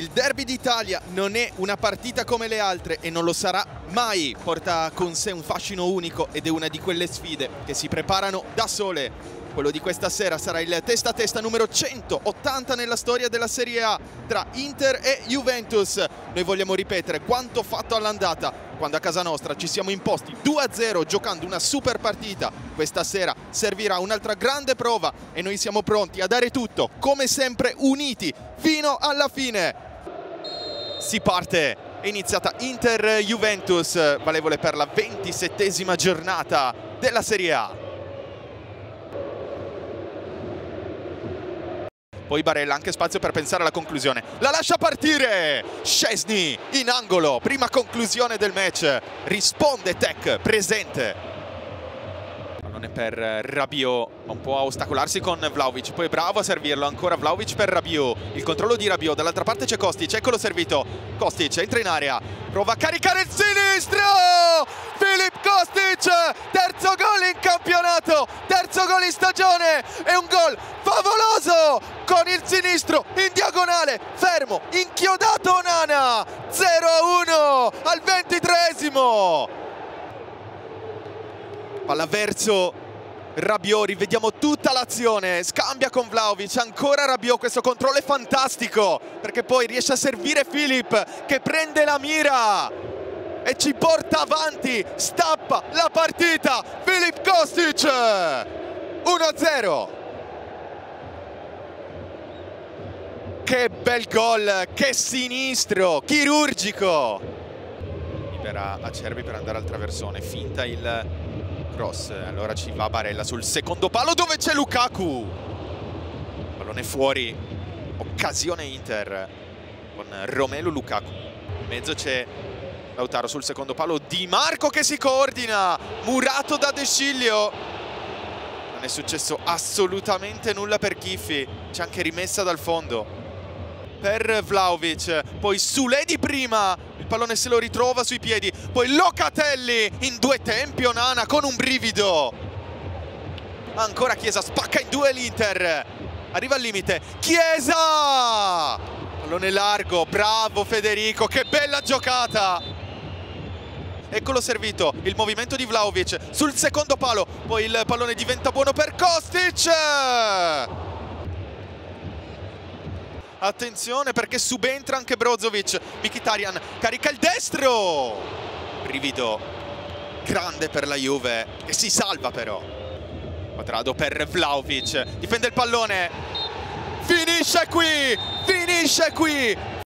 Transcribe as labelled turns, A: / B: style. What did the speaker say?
A: Il derby d'Italia non è una partita come le altre e non lo sarà mai. Porta con sé un fascino unico ed è una di quelle sfide che si preparano da sole. Quello di questa sera sarà il testa a testa numero 180 nella storia della Serie A tra Inter e Juventus. Noi vogliamo ripetere quanto fatto all'andata quando a casa nostra ci siamo imposti 2-0 giocando una super partita. Questa sera servirà un'altra grande prova e noi siamo pronti a dare tutto, come sempre uniti, fino alla fine. Si parte, è iniziata Inter-Juventus, valevole per la ventisettesima giornata della Serie A. Poi Barella, anche spazio per pensare alla conclusione. La lascia partire! Scesni in angolo, prima conclusione del match. Risponde Tech, presente. Pallone per Rabiot, un po' a ostacolarsi con Vlaovic, poi bravo a servirlo, ancora Vlaovic per Rabiot. Il controllo di Rabiot, dall'altra parte c'è Kostic, eccolo servito. Kostic entra in area, prova a caricare il sinistro! Filip Kostic, terzo gol in campionato, terzo gol in stagione, è un gol favoloso con il sinistro in diagonale, fermo, inchiodato Onana, 0-1 al ventitresimo. Palla verso Rabiot, rivediamo tutta l'azione, scambia con Vlaovic, ancora Rabiot, questo controllo è fantastico perché poi riesce a servire Filip che prende la mira e ci porta avanti, stappa la partita, Filip Kostic 1-0 che bel gol, che sinistro, chirurgico. Libera Acerbi per andare al traversone, finta il cross, allora ci va Barella sul secondo palo dove c'è Lukaku pallone fuori, occasione Inter con Romelu Lukaku in mezzo c'è Lautaro sul secondo palo, Di Marco che si coordina, murato da De Sciglio. Non è successo assolutamente nulla per Chiffi, c'è anche rimessa dal fondo. Per Vlaovic, poi Sule di prima, pallone se lo ritrova sui piedi, poi Locatelli in due tempi Onana con un brivido. Ancora Chiesa, spacca in due l'Inter, arriva al limite, Chiesa! Pallone largo, bravo Federico, che bella giocata! Eccolo servito, il movimento di Vlaovic sul secondo palo, poi il pallone diventa buono per Kostic! Attenzione perché subentra anche Brozovic, Mkhitaryan carica il destro! Brivido, grande per la Juve, che si salva però. Quadrado per Vlaovic, difende il pallone, finisce qui, finisce qui